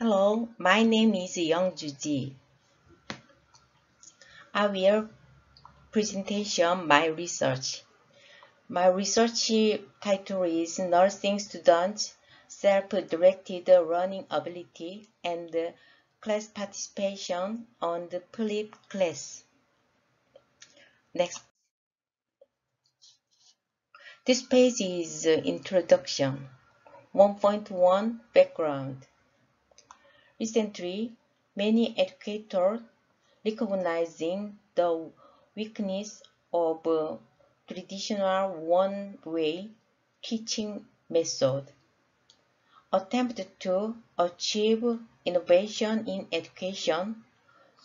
Hello, my name is Youngju Jee. I will presentation my research. My research title is Nursing Students Self-Directed Learning Ability and Class Participation on the flip class. Next. This page is Introduction. 1.1 Background Recently, many educators recognizing the weakness of traditional one-way teaching method attempt to achieve innovation in education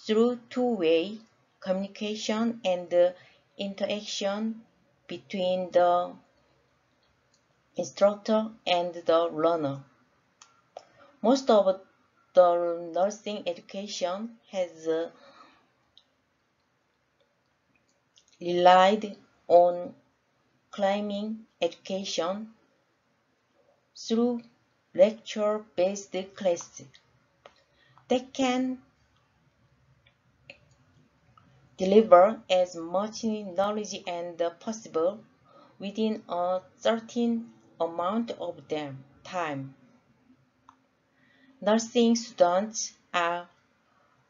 through two-way communication and interaction between the instructor and the learner. Most of the nursing education has uh, relied on climbing education through lecture-based classes. That can deliver as much knowledge as possible within a certain amount of them, time nursing students are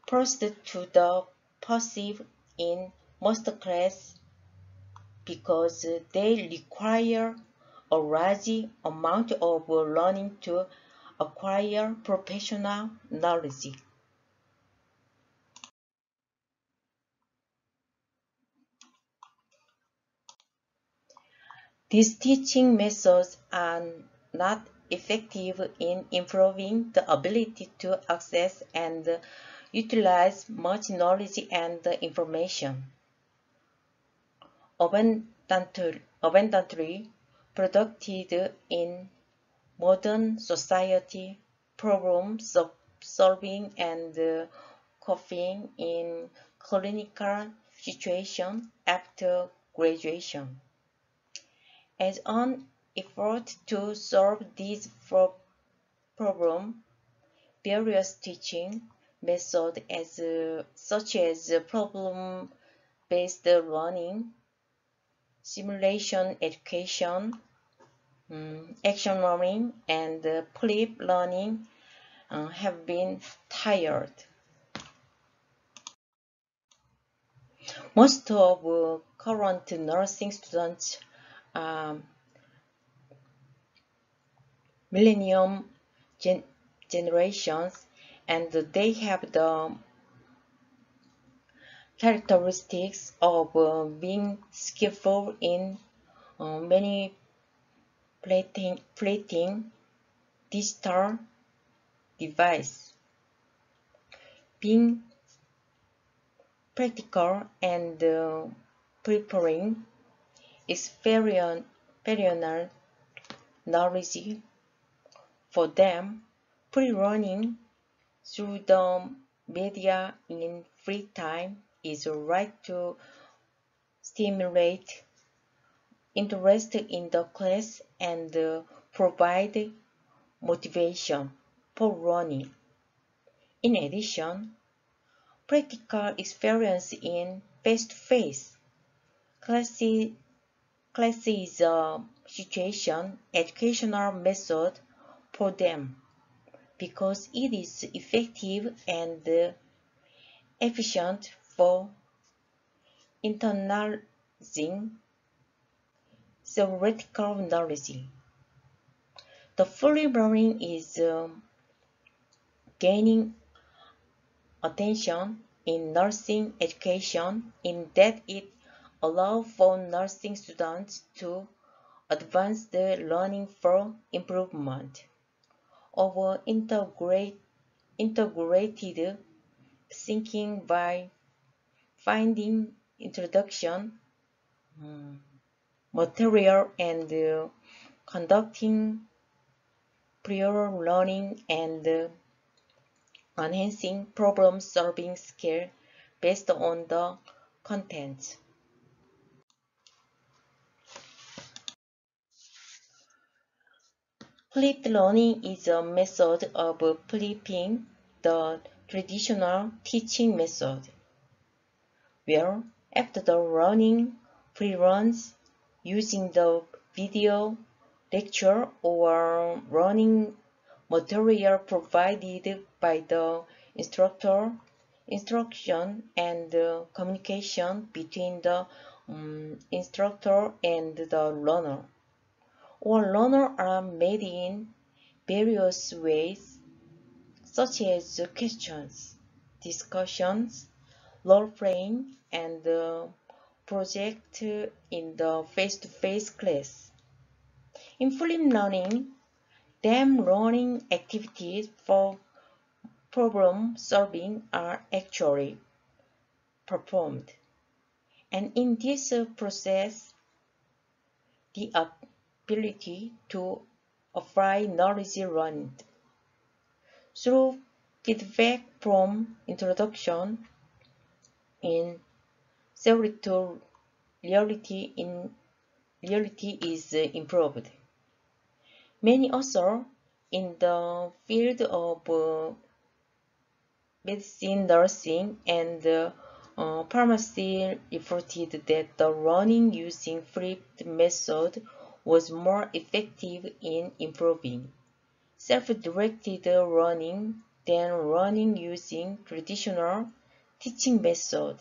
forced to the passive in most classes because they require a large amount of learning to acquire professional knowledge. These teaching methods are not effective in improving the ability to access and utilize much knowledge and information. Abundantly produced in modern society, problem solving and coping in clinical situations after graduation. As an effort to solve this problem, various teaching methods as, uh, such as problem-based learning, simulation education, um, action learning, and uh, flip learning uh, have been tired. Most of uh, current nursing students um, millennium gen generations and they have the characteristics of uh, being skillful in uh, many plating, plating digital device, being practical and uh, preparing experiential knowledge for them, pre-running through the media in free time is a right to stimulate interest in the class and uh, provide motivation for running. In addition, practical experience in face-to-face -face classes a uh, situation educational method for them because it is effective and efficient for internalizing theoretical knowledge. The fully learning is um, gaining attention in nursing education in that it allows for nursing students to advance the learning for improvement of integrate, integrated thinking by finding introduction um, material and uh, conducting prior learning and uh, enhancing problem solving skill based on the content. Flipped learning is a method of flipping the traditional teaching method, where after the learning free runs using the video lecture or running material provided by the instructor, instruction and communication between the um, instructor and the learner. All learners are made in various ways, such as questions, discussions, role-playing, and uh, project in the face-to-face -face class. In flip learning, them learning activities for problem solving are actually performed. And in this process, the ability to apply knowledge learned through feedback from introduction in theory to reality in reality is improved. Many authors in the field of uh, medicine, nursing, and uh, pharmacy reported that the running using flipped method was more effective in improving self-directed running than running using traditional teaching method.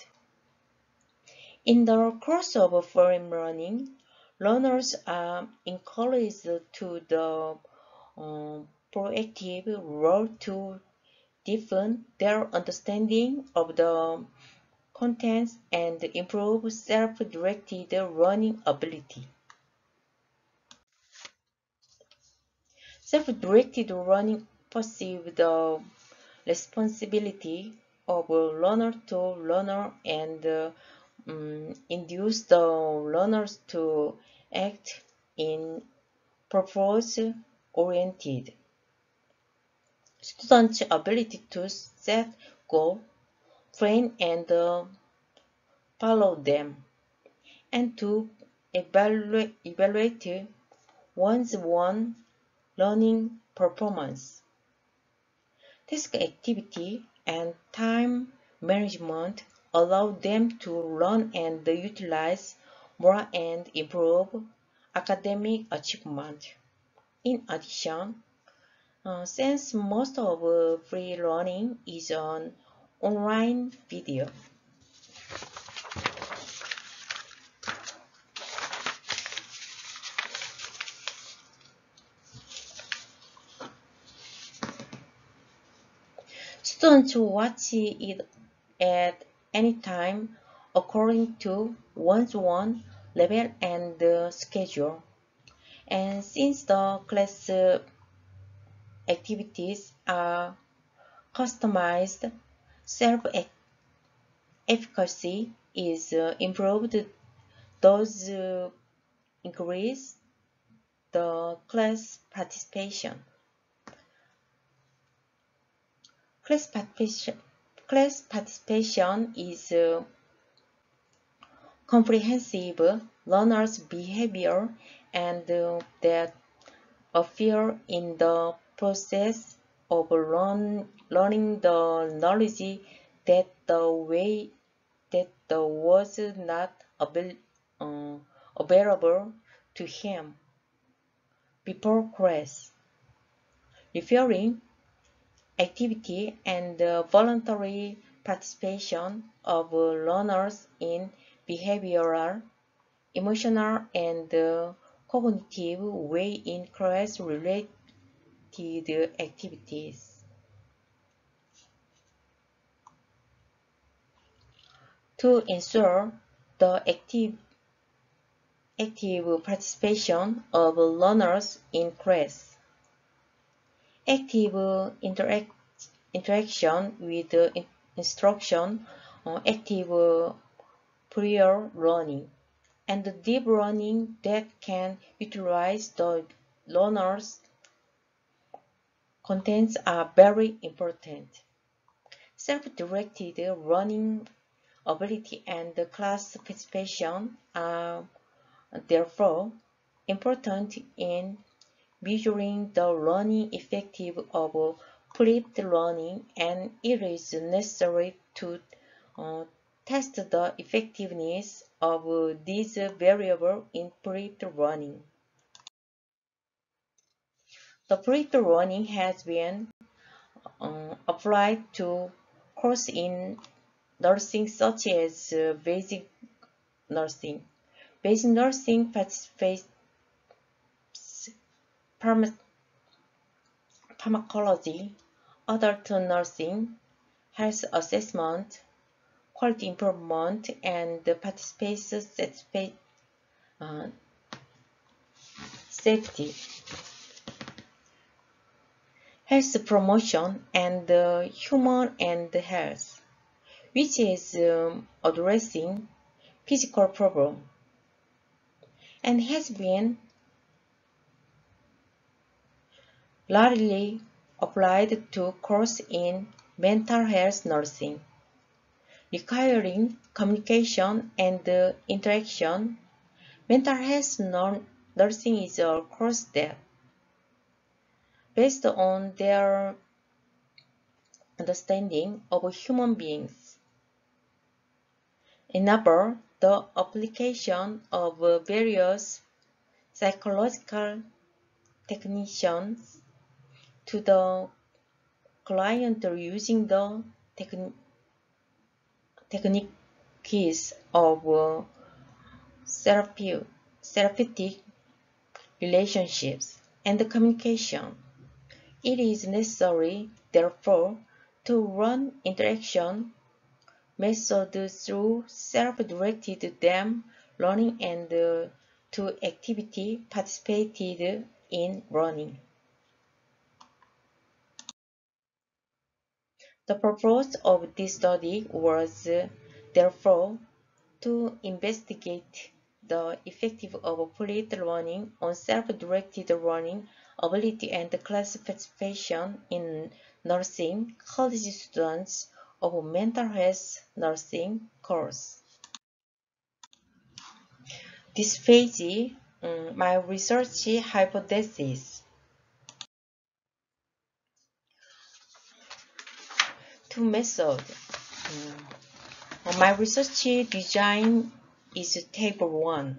In the course of foreign learning, Learners are encouraged to the um, proactive role to deepen their understanding of the contents and improve self-directed learning ability. Self-directed learning perceives the responsibility of learner to learner and uh, um, induce the learners to act in purpose-oriented. Students' ability to set goals, plan and uh, follow them, and to evaluate, evaluate one's own learning performance. Task activity and time management allow them to learn and utilize more and improve academic achievement. In addition, uh, since most of uh, free learning is on online video, students watch it at any time according to one's own level and schedule. And since the class uh, activities are customized, self-efficacy is uh, improved, those uh, increase the class participation. Class participation Class participation is uh, comprehensive learner's behavior and uh, that appear in the process of learn, learning the knowledge that the way that the was not avail, uh, available to him before class. Referring activity and voluntary participation of uh, learners in behavioral, emotional, and cognitive way in class-related activities. To ensure the active, active participation of learners in class, active interact, interaction with the instruction, active prior learning, and deep learning that can utilize the learner's contents are very important. Self-directed learning ability and class participation are therefore important in measuring the learning effective of flipped learning and it is necessary to uh, test the effectiveness of these variables in flipped learning. The flipped learning has been uh, applied to courses in nursing such as uh, basic nursing. Basic nursing participates pharmacology, adult nursing, health assessment, quality improvement, and participates uh, safety, health promotion, and uh, human and health, which is um, addressing physical problem and has been largely applied to courses in mental health nursing, requiring communication and interaction. Mental health nursing is a course that, based on their understanding of human beings, enable the application of various psychological technicians to the client using the techn techniques of uh, therapeutic relationships and communication. It is necessary, therefore, to run interaction methods through self-directed them learning and uh, to activity participated in learning. The purpose of this study was, therefore, to investigate the effect of flipped learning on self-directed learning ability and classification in nursing college students of mental health nursing course. This phase, um, my research hypothesis two methods. My research design is table 1.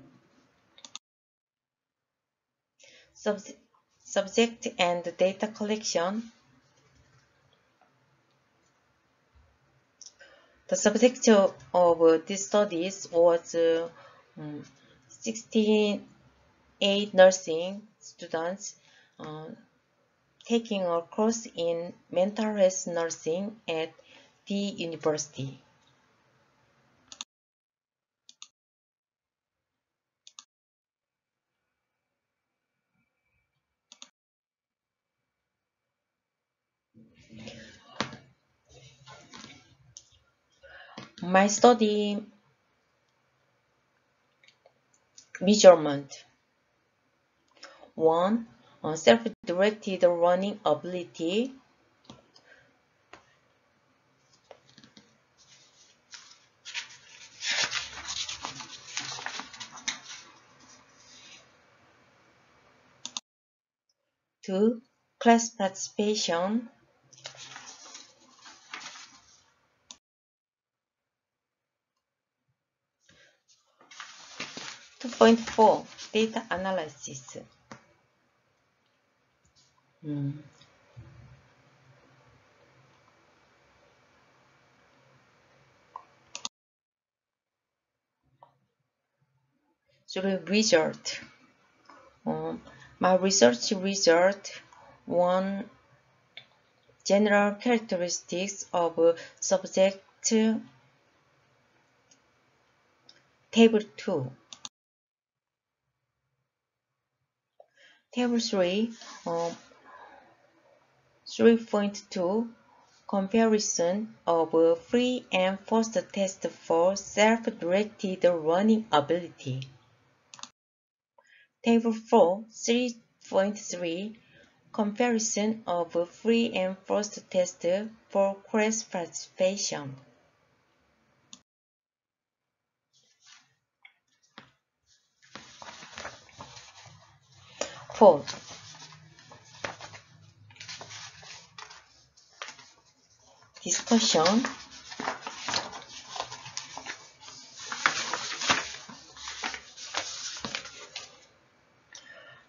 Sub subject and data collection. The subject of these studies was uh, um, 68 nursing students uh, taking a course in mental health nursing at the university. My study measurement. One, self-directed running ability Two, class participation. Two point four, data analysis. So the result. Um, my research result one general characteristics of subject table 2 table 3 um, 3.2 Comparison of free and forced test for self-directed learning ability. Table 4, 3.3 Comparison of free and forced test for class participation. Fourth, discussion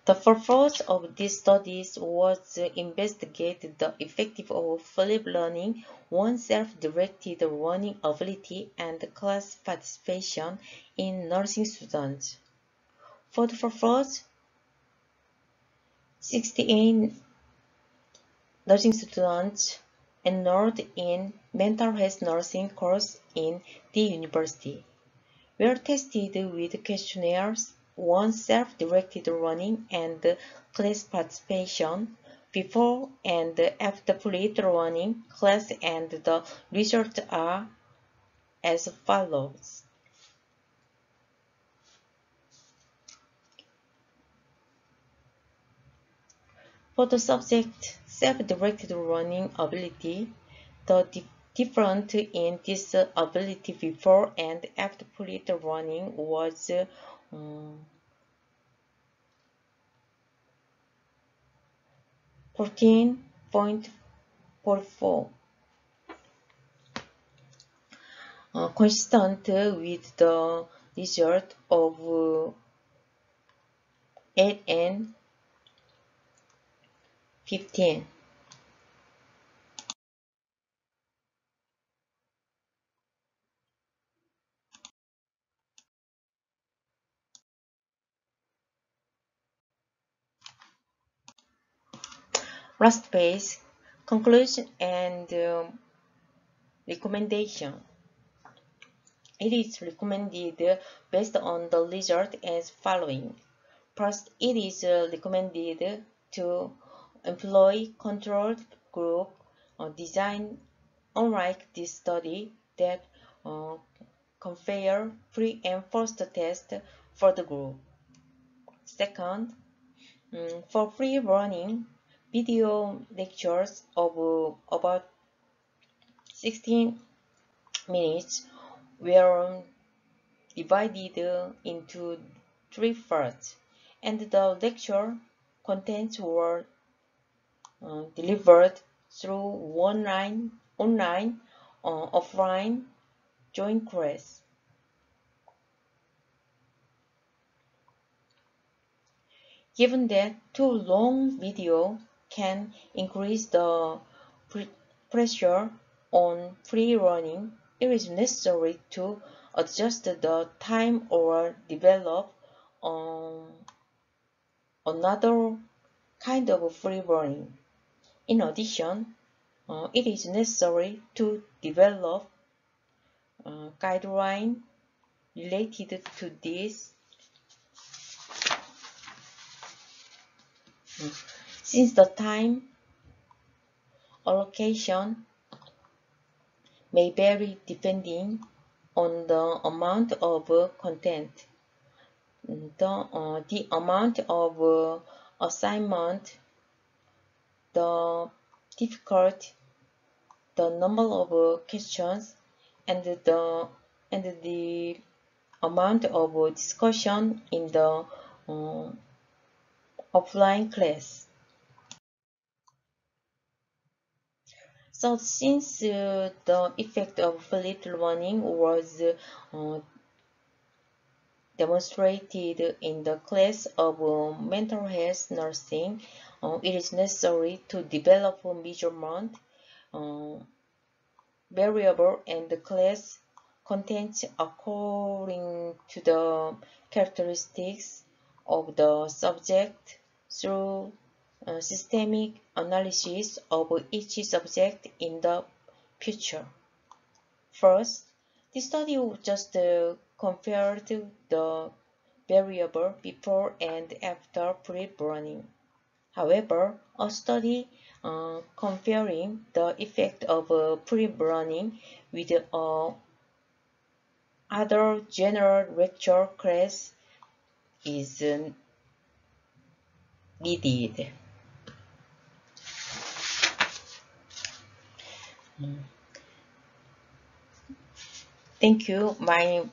The purpose of these studies was to investigate the effect of flipped learning on self-directed learning ability and class participation in nursing students. For the purpose, 68 nursing students enrolled in mental health nursing course in the university were tested with questionnaires one self-directed learning and class participation before and after flipped learning class and the results are as follows. For the subject self-directed learning ability, the di difference in this ability before and after flipped learning was forty four. Uh, consistent with the result of uh, 8 and 15. Last page, conclusion and um, recommendation. It is recommended based on the result as following. First, it is uh, recommended to employ controlled group uh, design unlike this study that uh, compare pre and post test for the group. Second, um, for free running, video lectures of uh, about 16 minutes were divided into three parts, and the lecture contents were uh, delivered through online, online uh, offline joint class. Given that too long video can increase the pressure on free running, it is necessary to adjust the time or develop um, another kind of free running. In addition, uh, it is necessary to develop uh, guideline related to this. Since the time allocation may vary depending on the amount of content, the, uh, the amount of uh, assignment, the difficulty, the number of questions, and the and the amount of discussion in the uh, offline class. So since uh, the effect of flipped learning was uh, demonstrated in the class of uh, mental health nursing, uh, it is necessary to develop a measurement uh, variable and the class contents according to the characteristics of the subject through uh, systemic analysis of each subject in the future. First, the study just uh, compared the variable before and after pre-burning. However, a study uh, comparing the effect of uh, pre-burning with uh, other general lecture class is uh, needed. Thank you. My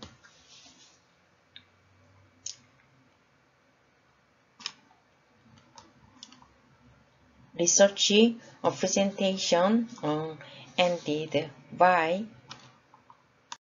research or presentation supported by